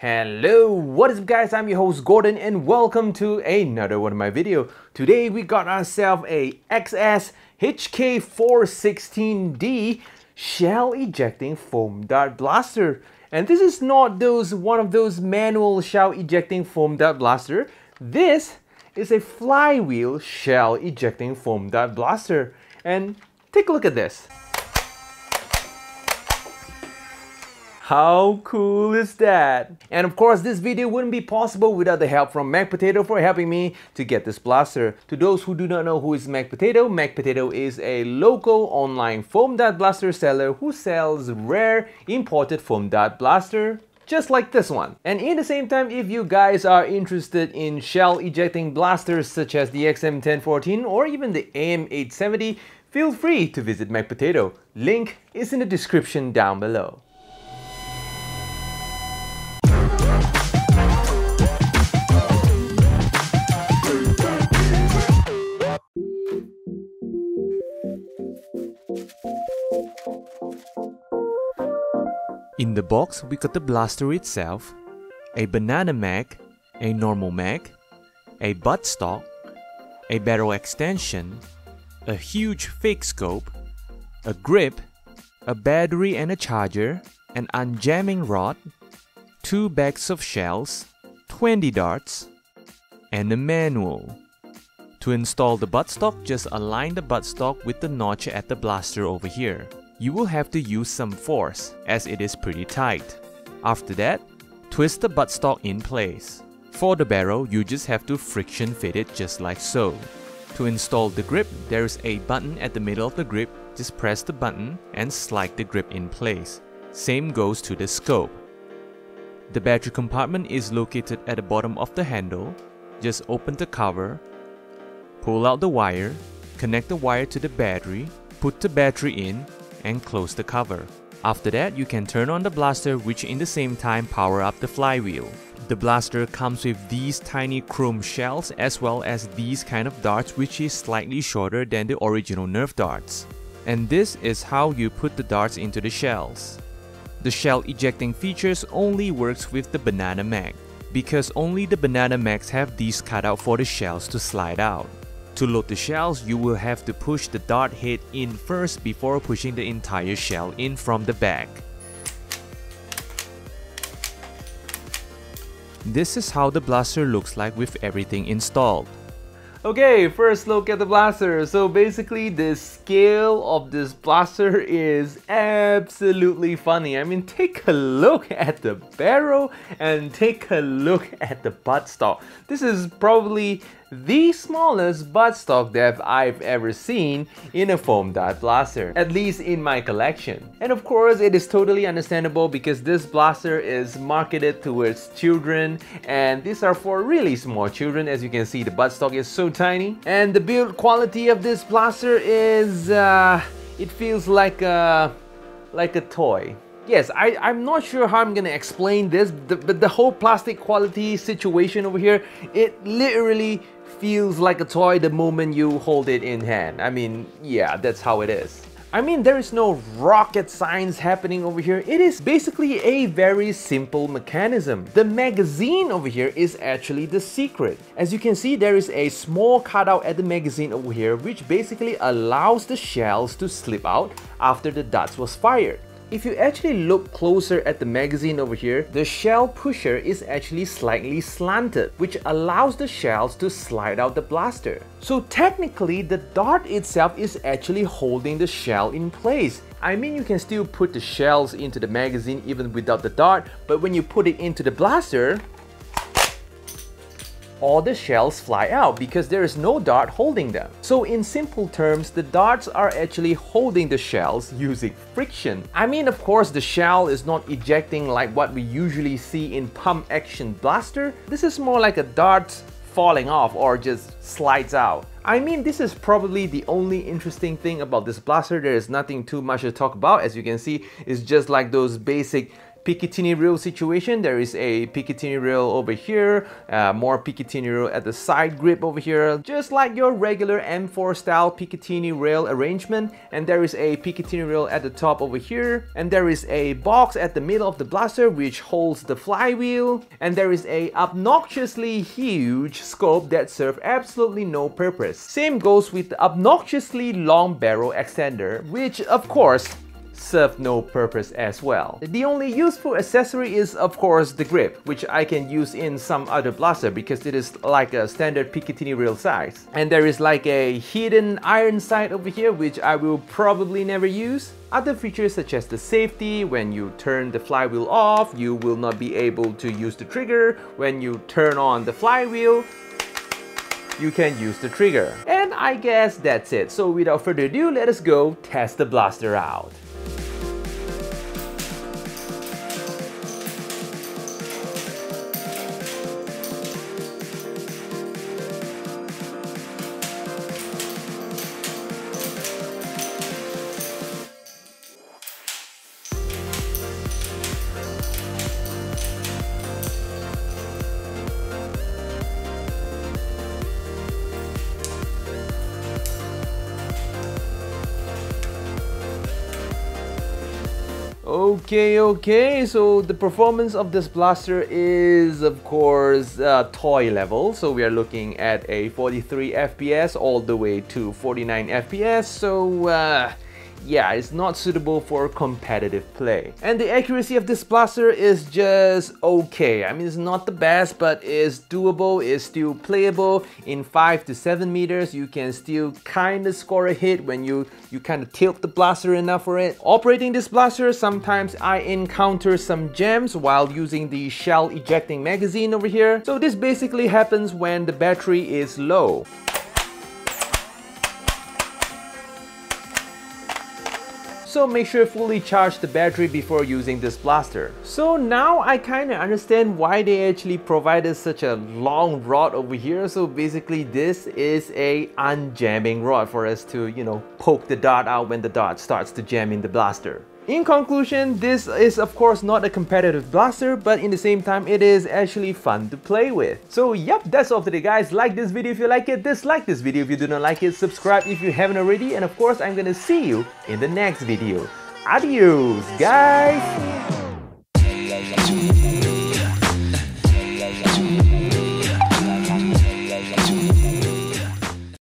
Hello, what is up guys? I'm your host Gordon and welcome to another one of my video. Today we got ourselves a XS HK416D shell ejecting foam dart blaster. And this is not those one of those manual shell ejecting foam dart blaster. This is a flywheel shell ejecting foam dart blaster. And take a look at this. How cool is that? And of course, this video wouldn't be possible without the help from Mech Potato for helping me to get this blaster. To those who do not know who is Mech Potato, Mech Potato is a local online foam dart blaster seller who sells rare imported foam dart blaster just like this one. And in the same time, if you guys are interested in shell ejecting blasters such as the XM1014 or even the AM870, feel free to visit Mech Potato. Link is in the description down below. In the box, we got the blaster itself, a banana mag, a normal mag, a buttstock, a barrel extension, a huge fake scope, a grip, a battery and a charger, an unjamming rod, two bags of shells, 20 darts, and a manual. To install the buttstock, just align the buttstock with the notch at the blaster over here you will have to use some force as it is pretty tight. After that, twist the buttstock in place. For the barrel, you just have to friction fit it just like so. To install the grip, there is a button at the middle of the grip, just press the button and slide the grip in place. Same goes to the scope. The battery compartment is located at the bottom of the handle. Just open the cover, pull out the wire, connect the wire to the battery, put the battery in and close the cover. After that, you can turn on the blaster which in the same time power up the flywheel. The blaster comes with these tiny chrome shells as well as these kind of darts which is slightly shorter than the original Nerf darts. And this is how you put the darts into the shells. The shell ejecting features only works with the banana mag because only the banana mags have these cut out for the shells to slide out. To load the shells, you will have to push the dart head in first before pushing the entire shell in from the back. This is how the blaster looks like with everything installed. Okay, first look at the blaster. So basically the scale of this blaster is absolutely funny. I mean, take a look at the barrel and take a look at the buttstock. This is probably the smallest buttstock depth I've ever seen in a foam dart blaster, at least in my collection. And of course, it is totally understandable because this blaster is marketed towards children and these are for really small children. As you can see, the buttstock is so tiny. And the build quality of this blaster is, uh, it feels like a, like a toy yes, I, I'm not sure how I'm gonna explain this, but the whole plastic quality situation over here, it literally feels like a toy the moment you hold it in hand. I mean, yeah, that's how it is. I mean, there is no rocket science happening over here. It is basically a very simple mechanism. The magazine over here is actually the secret. As you can see, there is a small cutout at the magazine over here, which basically allows the shells to slip out after the darts was fired. If you actually look closer at the magazine over here, the shell pusher is actually slightly slanted, which allows the shells to slide out the blaster. So technically, the dart itself is actually holding the shell in place. I mean, you can still put the shells into the magazine even without the dart, but when you put it into the blaster, all the shells fly out because there is no dart holding them. So in simple terms, the darts are actually holding the shells using friction. I mean, of course, the shell is not ejecting like what we usually see in pump action blaster. This is more like a dart falling off or just slides out. I mean, this is probably the only interesting thing about this blaster. There is nothing too much to talk about. As you can see, it's just like those basic Picatinny rail situation. There is a Picatinny rail over here, uh, more Picatinny rail at the side grip over here, just like your regular M4 style Picatinny rail arrangement. And there is a Picatinny rail at the top over here, and there is a box at the middle of the blaster which holds the flywheel, and there is a obnoxiously huge scope that serves absolutely no purpose. Same goes with the obnoxiously long barrel extender, which of course serve no purpose as well. The only useful accessory is of course the grip, which I can use in some other blaster because it is like a standard Picatinny rail size. And there is like a hidden iron sight over here which I will probably never use. Other features such as the safety, when you turn the flywheel off, you will not be able to use the trigger. When you turn on the flywheel, you can use the trigger. And I guess that's it. So without further ado, let us go test the blaster out. Okay, okay, so the performance of this blaster is of course uh, toy level. So we are looking at a 43 FPS all the way to 49 FPS. So uh, yeah, it's not suitable for competitive play. And the accuracy of this blaster is just okay. I mean, it's not the best, but it's doable, it's still playable. In 5 to 7 meters, you can still kind of score a hit when you, you kind of tilt the blaster enough for it. Operating this blaster, sometimes I encounter some jams while using the shell ejecting magazine over here. So this basically happens when the battery is low. So make sure fully charge the battery before using this blaster. So now I kinda understand why they actually provided such a long rod over here. So basically this is a unjamming rod for us to, you know, poke the dot out when the dot starts to jam in the blaster. In conclusion, this is of course not a competitive blaster, but in the same time, it is actually fun to play with. So yep, that's all for today guys. Like this video if you like it, dislike this video if you do not like it, subscribe if you haven't already, and of course, I'm gonna see you in the next video. Adios, guys!